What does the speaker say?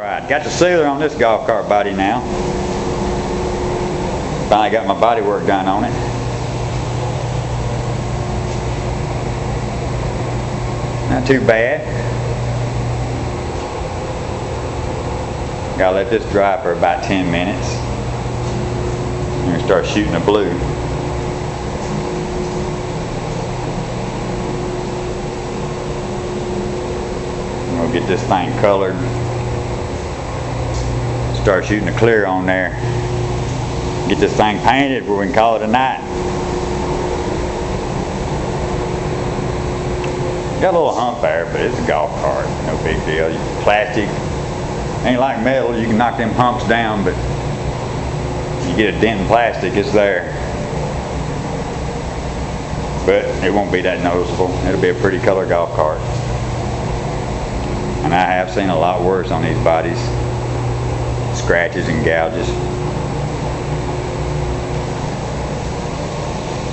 Alright, got the sealer on this golf cart body now. Finally got my body work done on it. Not too bad. Gotta let this dry for about 10 minutes. And start shooting the blue. We'll get this thing colored. Start shooting the clear on there. Get this thing painted where we can call it a night. Got a little hump there, but it's a golf cart. No big deal. Plastic. Ain't like metal. You can knock them humps down, but you get a dent in plastic, it's there. But it won't be that noticeable. It'll be a pretty color golf cart. And I have seen a lot worse on these bodies. Scratches and gouges.